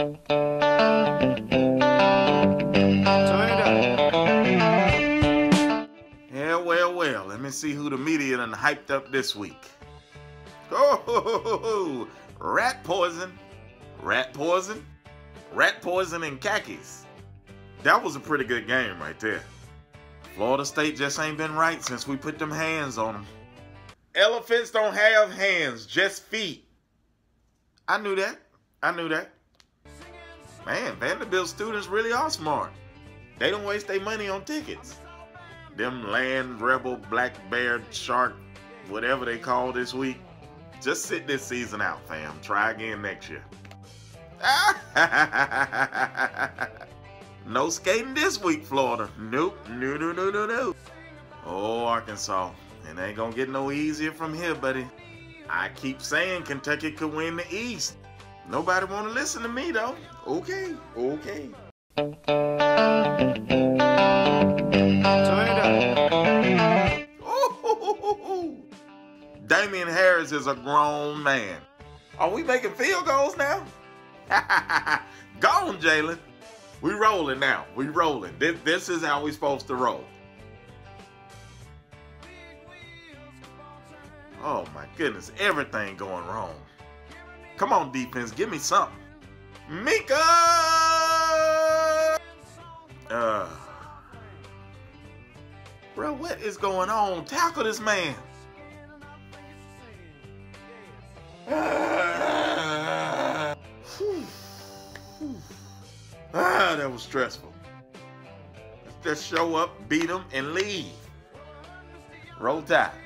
Yeah, well, well. Let me see who the media done hyped up this week. Oh, rat poison, rat poison, rat poison and khakis. That was a pretty good game right there. Florida State just ain't been right since we put them hands on them. Elephants don't have hands, just feet. I knew that. I knew that. Man, Vanderbilt students really are smart. They don't waste their money on tickets. Them land rebel, black bear, shark, whatever they call this week. Just sit this season out, fam. Try again next year. no skating this week, Florida. Nope. No, no, no, no, no. Oh, Arkansas. It ain't gonna get no easier from here, buddy. I keep saying Kentucky could win the East. Nobody wanna listen to me, though. Okay, okay. Ooh, Damien Harris is a grown man. Are we making field goals now? Gone, Jalen. We rolling now. We rolling. This, this is how we supposed to roll. Oh my goodness, everything going wrong. Come on, defense, give me something. Mika! Uh, bro, what is going on? Tackle this man. Ah, that was stressful. Let's just show up, beat them, and leave. Roll Tide.